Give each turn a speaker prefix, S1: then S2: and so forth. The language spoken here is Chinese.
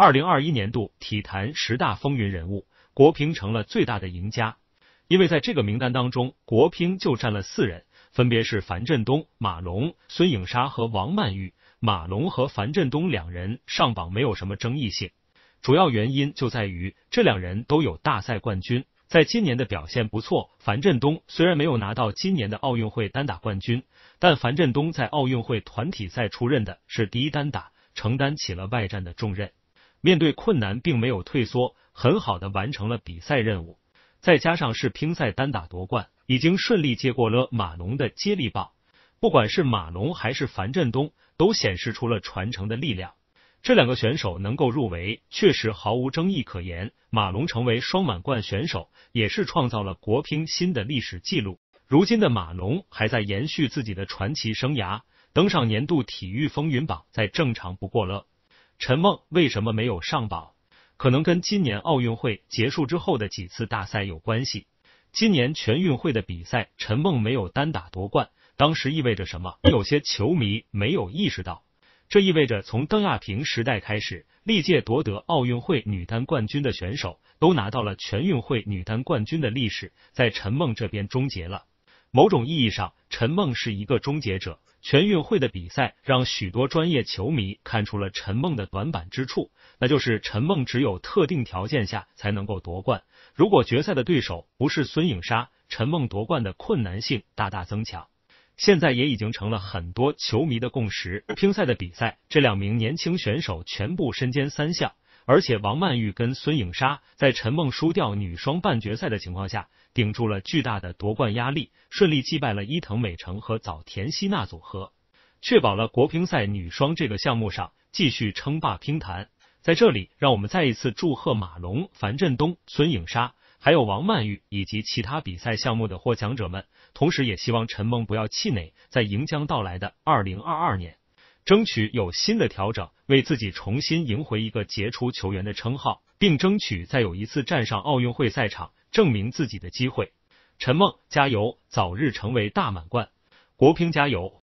S1: 二零二一年度体坛十大风云人物，国乒成了最大的赢家，因为在这个名单当中，国乒就占了四人，分别是樊振东、马龙、孙颖莎和王曼玉。马龙和樊振东两人上榜没有什么争议性，主要原因就在于这两人都有大赛冠军，在今年的表现不错。樊振东虽然没有拿到今年的奥运会单打冠军，但樊振东在奥运会团体赛出任的是第一单打，承担起了外战的重任。面对困难，并没有退缩，很好的完成了比赛任务。再加上是乒赛单打夺冠，已经顺利接过了马龙的接力棒。不管是马龙还是樊振东，都显示出了传承的力量。这两个选手能够入围，确实毫无争议可言。马龙成为双满贯选手，也是创造了国乒新的历史记录。如今的马龙还在延续自己的传奇生涯，登上年度体育风云榜再正常不过了。陈梦为什么没有上榜？可能跟今年奥运会结束之后的几次大赛有关系。今年全运会的比赛，陈梦没有单打夺冠，当时意味着什么？有些球迷没有意识到，这意味着从邓亚萍时代开始，历届夺得奥运会女单冠军的选手都拿到了全运会女单冠军的历史，在陈梦这边终结了。某种意义上，陈梦是一个终结者。全运会的比赛让许多专业球迷看出了陈梦的短板之处，那就是陈梦只有特定条件下才能够夺冠。如果决赛的对手不是孙颖莎，陈梦夺冠的困难性大大增强。现在也已经成了很多球迷的共识。乒赛的比赛，这两名年轻选手全部身兼三项。而且王曼玉跟孙颖莎在陈梦输掉女双半决赛的情况下，顶住了巨大的夺冠压力，顺利击败了伊藤美诚和早田希娜组合，确保了国乒赛女双这个项目上继续称霸乒坛。在这里，让我们再一次祝贺马龙、樊振东、孙颖莎，还有王曼玉以及其他比赛项目的获奖者们，同时也希望陈梦不要气馁，在迎将到来的二零二二年。争取有新的调整，为自己重新赢回一个杰出球员的称号，并争取再有一次站上奥运会赛场证明自己的机会。陈梦加油，早日成为大满贯！国乒加油！